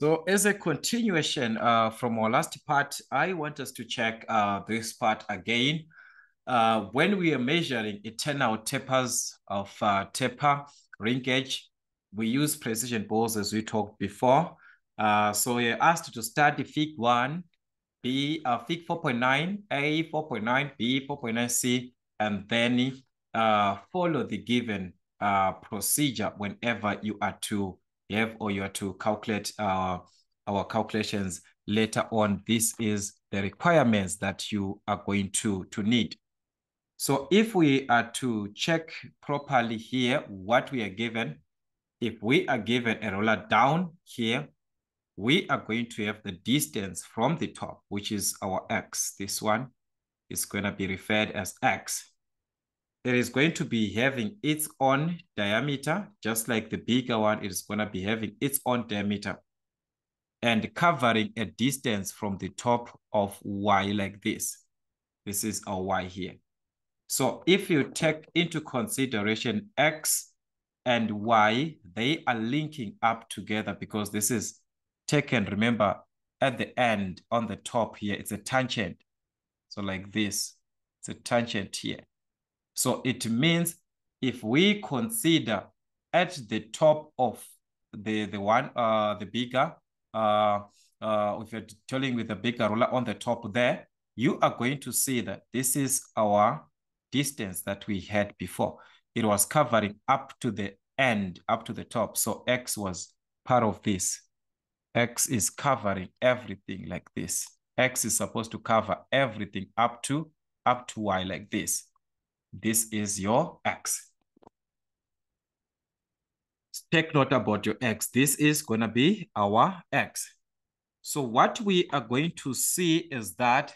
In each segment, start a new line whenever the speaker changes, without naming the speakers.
So as a continuation uh, from our last part, I want us to check uh, this part again. Uh, when we are measuring internal tapers of uh, taper ring gauge, we use precision balls as we talked before. Uh, so we're asked to study fig 1, B, uh, fig 4.9, A 4.9, B 4.9, C, and then uh, follow the given procedure whenever you are to have or you are to calculate uh, our calculations later on. This is the requirements that you are going to, to need. So if we are to check properly here what we are given, if we are given a roller down here, we are going to have the distance from the top, which is our x. This one is going to be referred as x. It is going to be having its own diameter, just like the bigger one, it is going to be having its own diameter and covering a distance from the top of y like this. This is our y here. So if you take into consideration x and y, they are linking up together because this is taken, remember, at the end on the top here, it's a tangent. So like this, it's a tangent here. So it means if we consider at the top of the, the one, uh, the bigger, uh, uh, if you're dealing with the bigger ruler on the top there, you are going to see that this is our distance that we had before. It was covering up to the end, up to the top. So X was part of this. X is covering everything like this. X is supposed to cover everything up to up to Y like this. This is your X. Take note about your X. This is going to be our X. So what we are going to see is that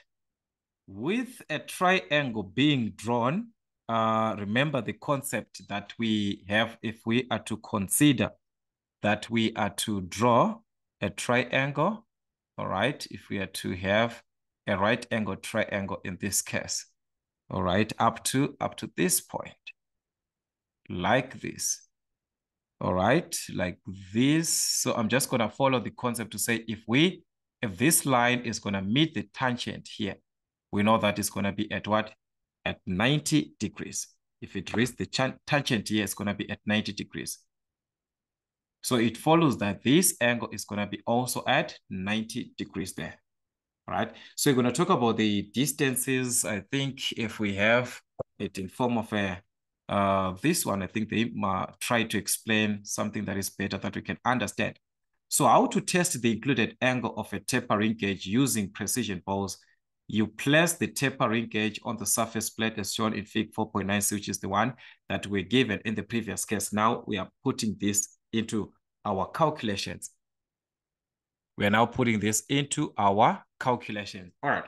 with a triangle being drawn, uh, remember the concept that we have if we are to consider that we are to draw a triangle, all right, if we are to have a right angle triangle in this case, all right, up to, up to this point, like this, all right, like this. So I'm just gonna follow the concept to say if we, if this line is gonna meet the tangent here, we know that it's gonna be at what? At 90 degrees. If it reaches the tangent here, it's gonna be at 90 degrees. So it follows that this angle is going to be also at 90 degrees there. Right. So we're going to talk about the distances. I think if we have it in form of a uh, this one, I think they try to explain something that is better that we can understand. So how to test the included angle of a taper ring gauge using precision balls. You place the taper ring gauge on the surface plate as shown in fig 4.9, which is the one that we're given in the previous case. Now we are putting this into our calculations. We are now putting this into our calculation. All right.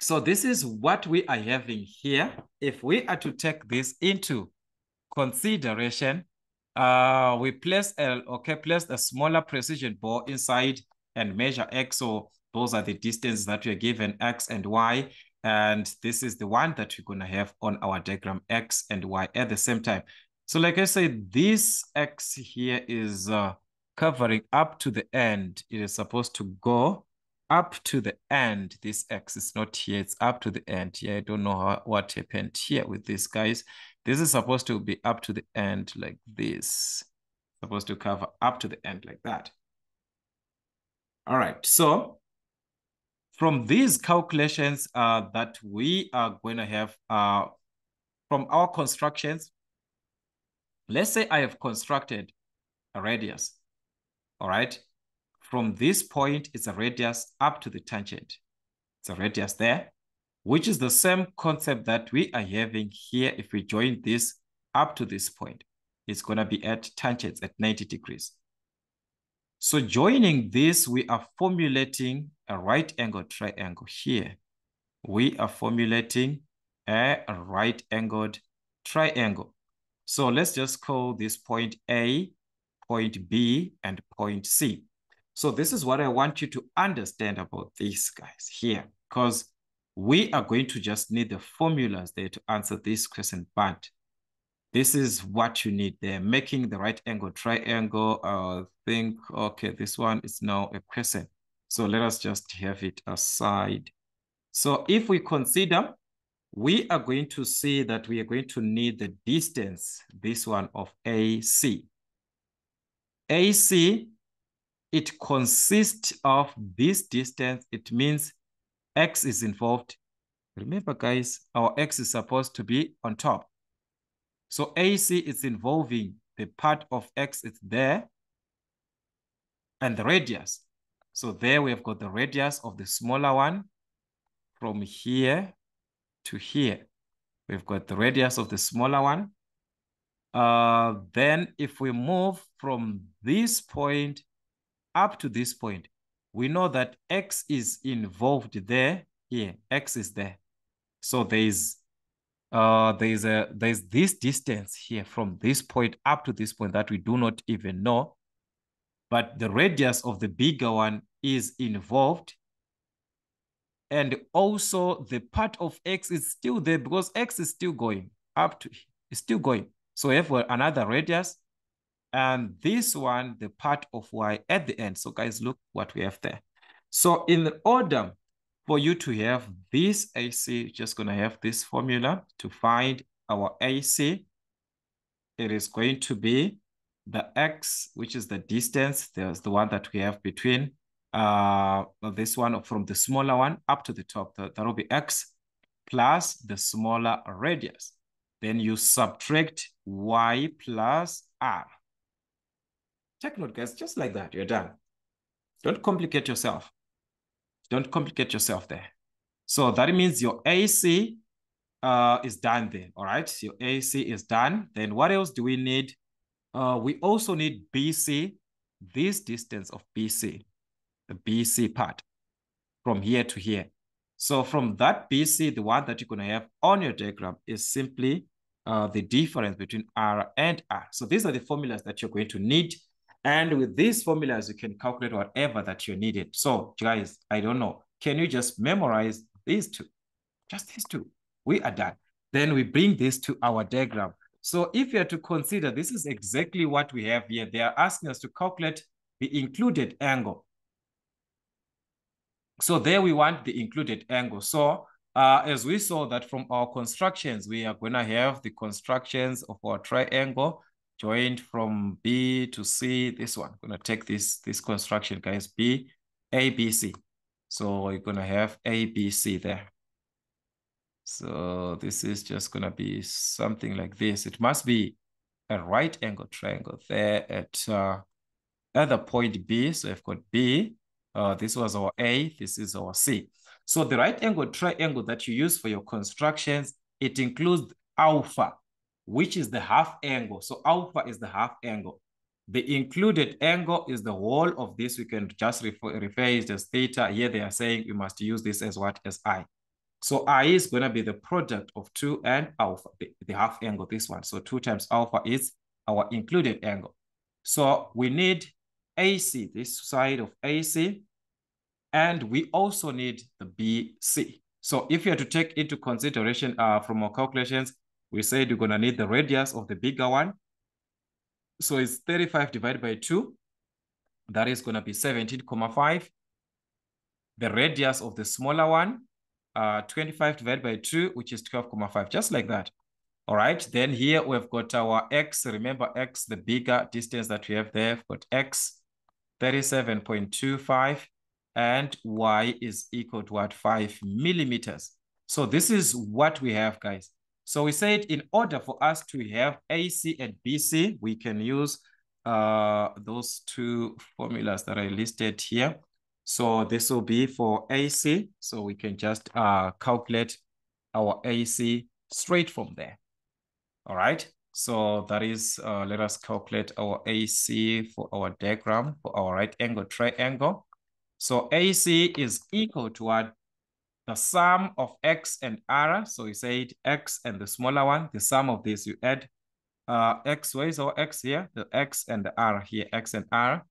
So this is what we are having here. If we are to take this into consideration, uh, we place a, okay, place a smaller precision ball inside and measure X. So those are the distances that we are given X and Y. And this is the one that we're going to have on our diagram X and Y at the same time. So like I said, this X here is uh, covering up to the end. It is supposed to go up to the end. This X is not here. It's up to the end. Yeah, I don't know how, what happened here with these guys. This is supposed to be up to the end like this. Supposed to cover up to the end like that. All right, so from these calculations uh, that we are going to have uh, from our constructions, Let's say I have constructed a radius, all right? From this point, it's a radius up to the tangent. It's a radius there, which is the same concept that we are having here. If we join this up to this point, it's going to be at tangents at 90 degrees. So joining this, we are formulating a right angle triangle here. We are formulating a right angled triangle. So let's just call this point A, point B, and point C. So this is what I want you to understand about these guys here, because we are going to just need the formulas there to answer this question, but This is what you need there, making the right angle triangle. Uh, think, okay, this one is now a crescent. So let us just have it aside. So if we consider, we are going to see that we are going to need the distance, this one of AC. AC, it consists of this distance. It means X is involved. Remember, guys, our X is supposed to be on top. So AC is involving the part of X is there and the radius. So there we have got the radius of the smaller one from here to here. We've got the radius of the smaller one. Uh, then if we move from this point up to this point, we know that X is involved there, here, X is there. So there is uh, there's a there's this distance here from this point up to this point that we do not even know but the radius of the bigger one is involved and also the part of x is still there because x is still going up to is still going so we have another radius and this one the part of y at the end so guys look what we have there so in order for you to have this AC, just going to have this formula to find our AC. It is going to be the X, which is the distance. There's the one that we have between uh, this one from the smaller one up to the top. That, that will be X plus the smaller radius. Then you subtract Y plus R. Take note, guys, just like that, you're done. Don't complicate yourself. Don't complicate yourself there. So that means your AC uh, is done there, all right? Your AC is done. Then what else do we need? Uh, we also need BC, this distance of BC, the BC part from here to here. So from that BC, the one that you're going to have on your diagram is simply uh, the difference between R and R. So these are the formulas that you're going to need and with these formulas, you can calculate whatever that you needed. So guys, I don't know. Can you just memorize these two? Just these two. We are done. Then we bring this to our diagram. So if you are to consider, this is exactly what we have here. They are asking us to calculate the included angle. So there we want the included angle. So uh, as we saw that from our constructions, we are going to have the constructions of our triangle joined from B to C, this one. I'm gonna take this, this construction, guys, B, A, B, C. So we're gonna have A, B, C there. So this is just gonna be something like this. It must be a right angle triangle there at uh, at the point B. So I've got B, uh, this was our A, this is our C. So the right angle triangle that you use for your constructions, it includes alpha which is the half angle. So alpha is the half angle. The included angle is the whole of this. We can just refer, refer it as theta. Here they are saying we must use this as what? As I. So I is going to be the product of 2 and alpha, the, the half angle, this one. So 2 times alpha is our included angle. So we need AC, this side of AC, and we also need the BC. So if you are to take into consideration uh, from our calculations, we said you're going to need the radius of the bigger one. So it's 35 divided by 2. That is going to be 17,5. The radius of the smaller one, uh, 25 divided by 2, which is 12,5, just like that. All right, then here we've got our x. Remember x, the bigger distance that we have there. We've got x, 37.25, and y is equal to what? 5 millimeters. So this is what we have, guys. So we said in order for us to have AC and BC, we can use uh, those two formulas that I listed here. So this will be for AC. So we can just uh, calculate our AC straight from there. All right. So that is, uh, let us calculate our AC for our diagram for our right angle triangle. So AC is equal to what? the sum of x and r. So we said x and the smaller one, the sum of this, you add uh, x, where is our x here? The x and the r here, x and r.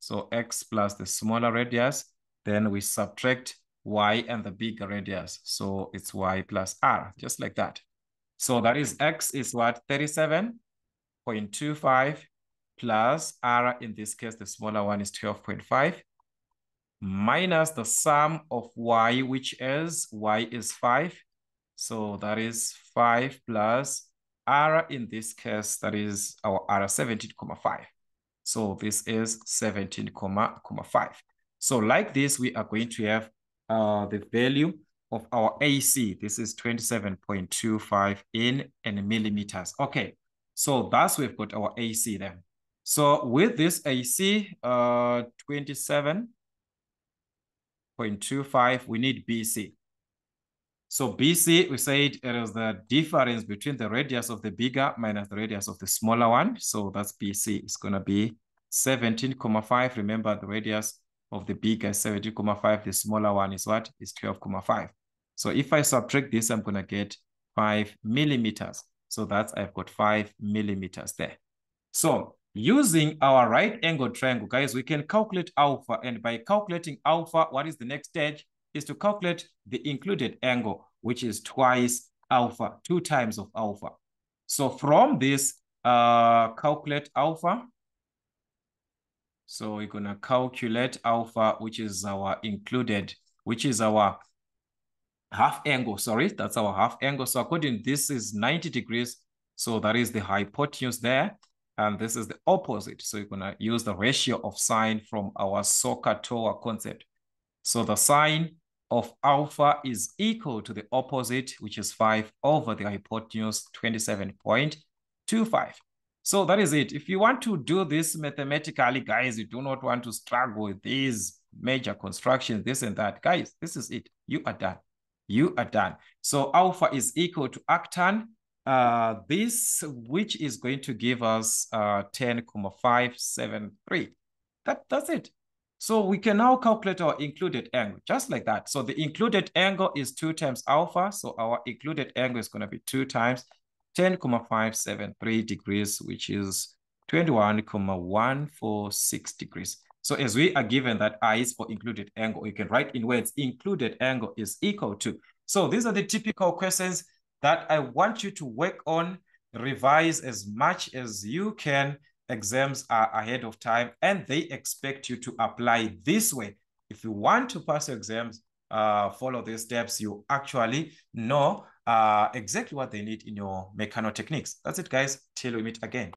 So x plus the smaller radius, then we subtract y and the bigger radius. So it's y plus r, just like that. So that is X is what? 37.25 plus R in this case, the smaller one is 12.5 minus the sum of Y, which is Y is 5. So that is 5 plus R in this case, that is our R 17.5. So this is 17.5. So like this, we are going to have uh, the value of our AC. This is 27.25 in and millimeters. Okay, so thus we've got our AC then. So with this AC, uh, 27.25, we need BC. So BC, we said it is the difference between the radius of the bigger minus the radius of the smaller one. So that's BC. It's going to be 17.5. Remember the radius of the bigger is 17.5. The smaller one is what? Is 12.5. So if I subtract this, I'm going to get 5 millimeters. So that's, I've got 5 millimeters there. So using our right angle triangle, guys, we can calculate alpha. And by calculating alpha, what is the next stage? Is to calculate the included angle, which is twice alpha, two times of alpha. So from this, uh, calculate alpha. So we're going to calculate alpha, which is our included, which is our half angle, sorry, that's our half angle. So according this is 90 degrees. So that is the hypotenuse there. And this is the opposite. So you're gonna use the ratio of sine from our SOHCAHTOA concept. So the sine of alpha is equal to the opposite, which is 5 over the hypotenuse 27.25. So that is it. If you want to do this mathematically, guys, you do not want to struggle with these major constructions, this and that. Guys, this is it. You are done you are done. So alpha is equal to arctan. Uh, this, which is going to give us uh, 10,573. That, that's it. So we can now calculate our included angle, just like that. So the included angle is 2 times alpha. So our included angle is going to be 2 times 10,573 degrees, which is 21,146 degrees. So as we are given that I is for included angle, you can write in words included angle is equal to. So these are the typical questions that I want you to work on, revise as much as you can. Exams are ahead of time and they expect you to apply this way. If you want to pass your exams, uh, follow these steps, you actually know uh, exactly what they need in your mechanotechnics. That's it, guys. Till we meet again.